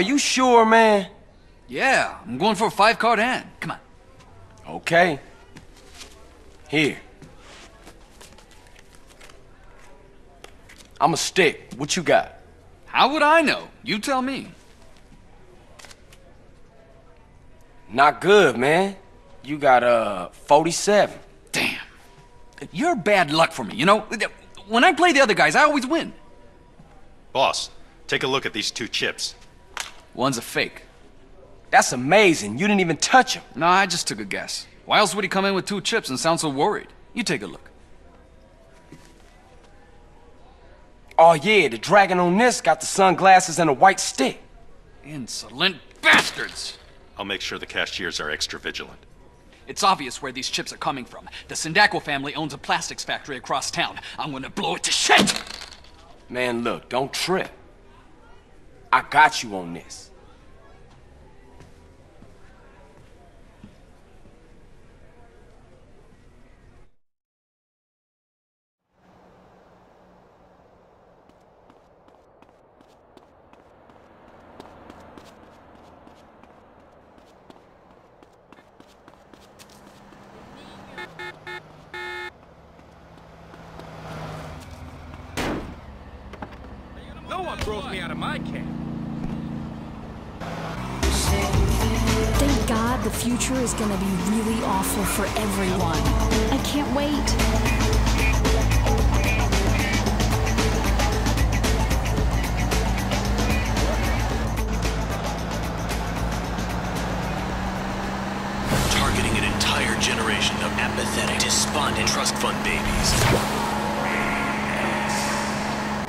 Are you sure, man? Yeah, I'm going for a five card hand. Come on. Okay. Here. I'm a stick. What you got? How would I know? You tell me. Not good, man. You got uh 47. Damn. You're bad luck for me, you know? When I play the other guys, I always win. Boss, take a look at these two chips. One's a fake. That's amazing. You didn't even touch him. No, I just took a guess. Why else would he come in with two chips and sound so worried? You take a look. Oh yeah, the dragon on this got the sunglasses and a white stick. Insolent bastards! I'll make sure the cashiers are extra vigilant. It's obvious where these chips are coming from. The Sindacco family owns a plastics factory across town. I'm gonna blow it to shit! Man, look, don't trip. I got you on this. No one throws me out of my camp. The future is gonna be really awful for everyone. I can't wait. targeting an entire generation of apathetic, despondent trust fund babies.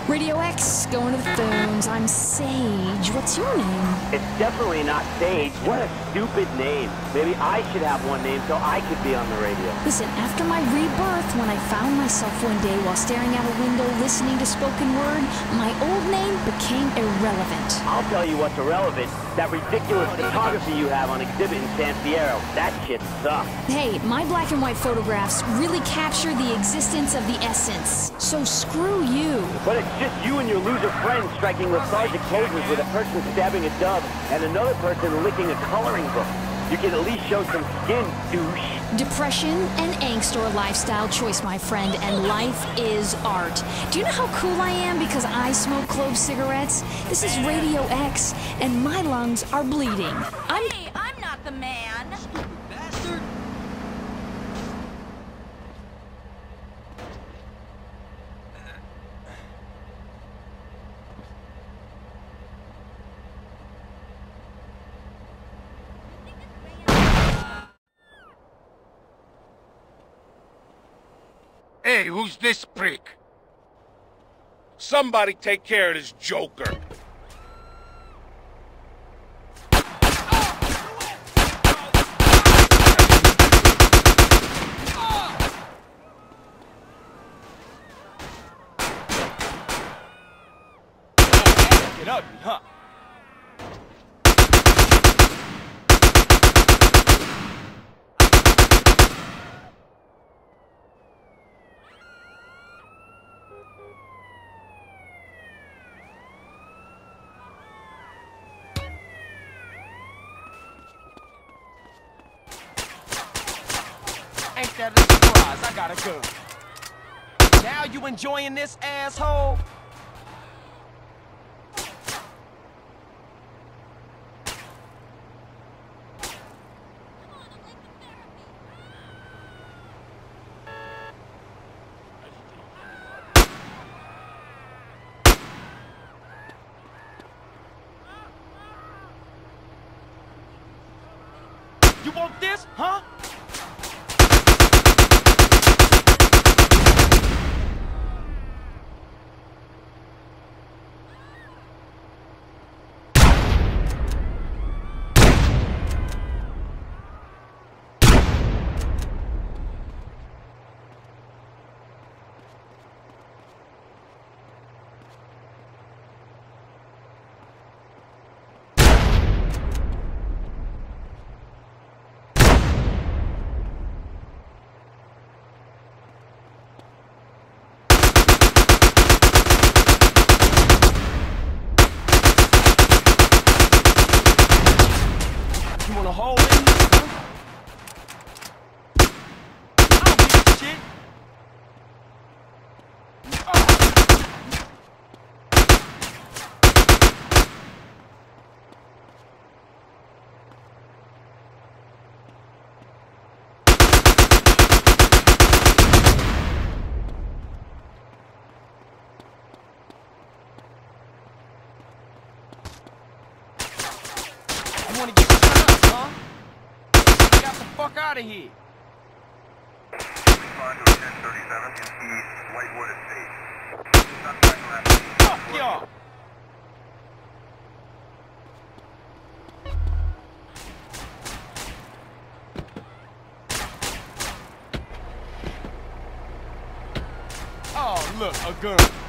Radio X, going to the phones. I'm Sage. What's your name? It's definitely not Sage. What a stupid name. Maybe I should have one name so I could be on the radio. Listen, after my rebirth, when I found myself one day while staring out a window listening to spoken word, my old name became irrelevant. I'll tell you what's irrelevant. That ridiculous photography you have on exhibit in San Fierro. That shit sucks. Hey, my black and white photographs really capture the existence of the essence. So screw you. But it's just you and your loser friends striking lethargic poses with a person stabbing a dove and another person licking a coloring book. You can at least show some skin, douche. Depression and angst a lifestyle choice, my friend, and life is art. Do you know how cool I am because I smoke clove cigarettes? This is Radio X, and my lungs are bleeding. I'm Hey, I'm not the man. Hey, who's this prick? Somebody take care of this joker. Get ugly, huh? Ain't that a surprise? I gotta go. Now you enjoying this, asshole? You want this, huh? Hole in you, huh? I shit. You wanna get huh? Get the fuck out of here. Fuck y'all. Oh, look, a gun.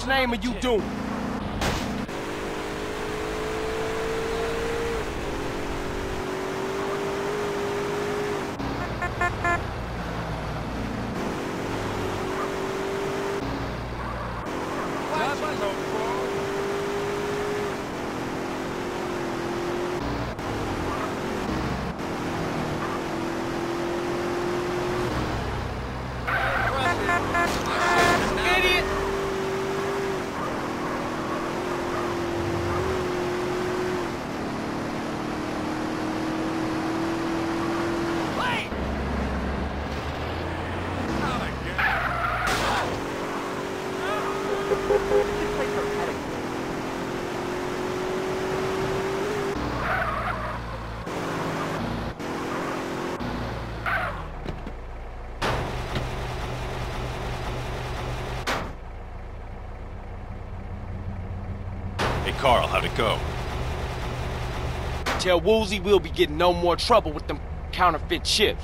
The name are you doing? Idiot! Hey, Carl, how'd it go? Tell Woozie we'll be getting no more trouble with them counterfeit chips.